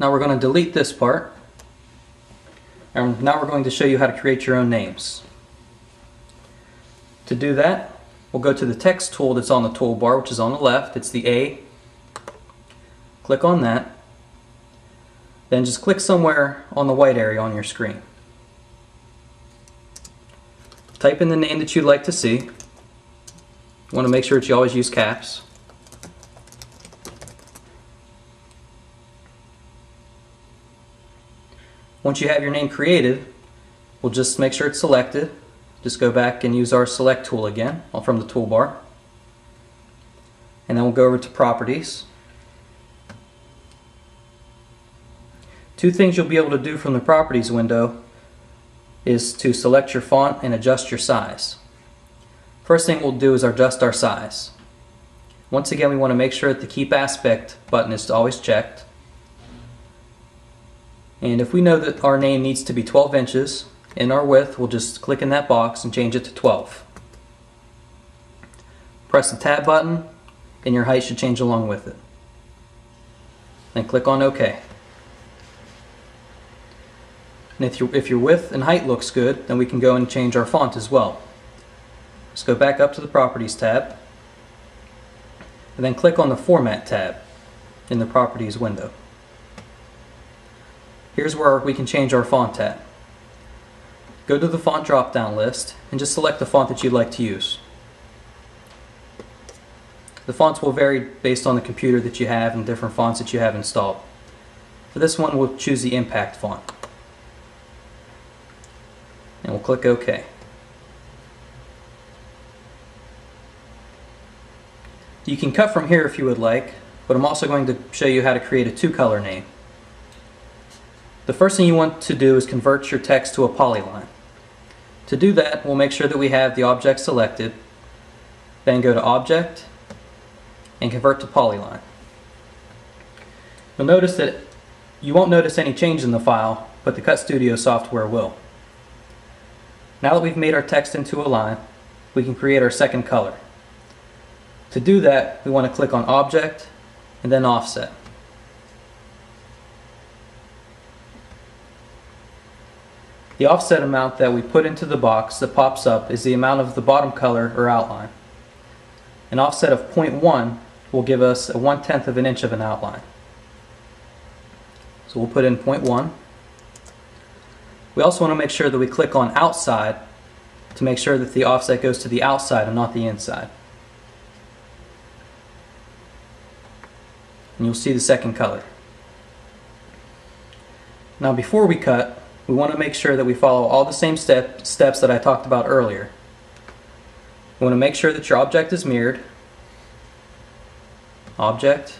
Now we're going to delete this part. And now we're going to show you how to create your own names. To do that, we'll go to the text tool that's on the toolbar, which is on the left. It's the A. Click on that. Then just click somewhere on the white area on your screen. Type in the name that you'd like to see. You want to make sure that you always use caps. Once you have your name created, we'll just make sure it's selected. Just go back and use our select tool again uh, from the toolbar. And then we'll go over to properties. Two things you'll be able to do from the properties window is to select your font and adjust your size. First thing we'll do is adjust our size. Once again we want to make sure that the keep aspect button is always checked. And if we know that our name needs to be 12 inches in our width, we'll just click in that box and change it to 12. Press the tab button and your height should change along with it. Then click on OK. And if, your if your width and height looks good, then we can go and change our font as well. Let's go back up to the Properties tab, and then click on the Format tab in the Properties window. Here's where we can change our font at. Go to the font drop-down list and just select the font that you'd like to use. The fonts will vary based on the computer that you have and different fonts that you have installed. For this one, we'll choose the Impact font. And we'll click OK. You can cut from here if you would like, but I'm also going to show you how to create a two-color name. The first thing you want to do is convert your text to a polyline. To do that, we'll make sure that we have the object selected, then go to Object, and convert to polyline. You'll notice that you won't notice any change in the file, but the Cut Studio software will. Now that we've made our text into a line, we can create our second color. To do that, we want to click on Object and then Offset. The offset amount that we put into the box that pops up is the amount of the bottom color or outline. An offset of 0.1 will give us a one-tenth of an inch of an outline. So we'll put in 0.1. We also want to make sure that we click on outside to make sure that the offset goes to the outside and not the inside. And you'll see the second color. Now before we cut, we want to make sure that we follow all the same step, steps that I talked about earlier. We want to make sure that your object is mirrored, object,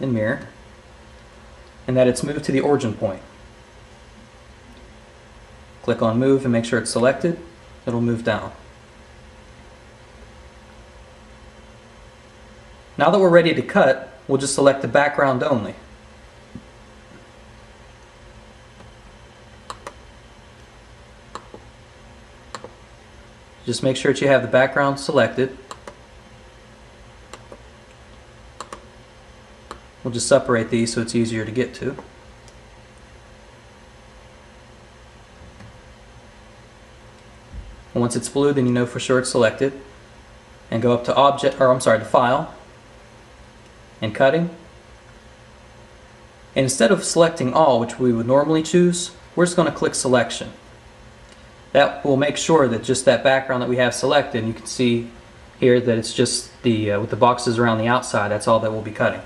and mirror, and that it's moved to the origin point. Click on move and make sure it's selected, it'll move down. Now that we're ready to cut, we'll just select the background only. Just make sure that you have the background selected. We'll just separate these so it's easier to get to. And once it's blue, then you know for sure it's selected. And go up to Object, or I'm sorry, to File, and Cutting. And instead of selecting all, which we would normally choose, we're just going to click Selection. That will make sure that just that background that we have selected, you can see here that it's just the, uh, with the boxes around the outside, that's all that we'll be cutting.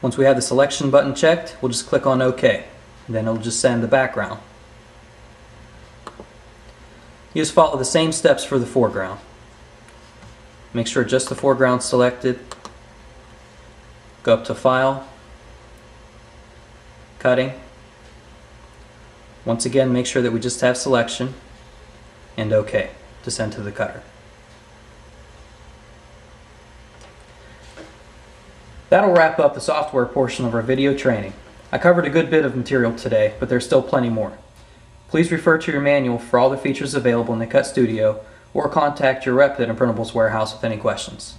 Once we have the selection button checked, we'll just click on OK. Then it'll just send the background. You just follow the same steps for the foreground. Make sure just the foreground selected. Go up to File, Cutting, once again, make sure that we just have selection and OK to send to the cutter. That'll wrap up the software portion of our video training. I covered a good bit of material today, but there's still plenty more. Please refer to your manual for all the features available in the Cut Studio or contact your rep at Imprintables Warehouse with any questions.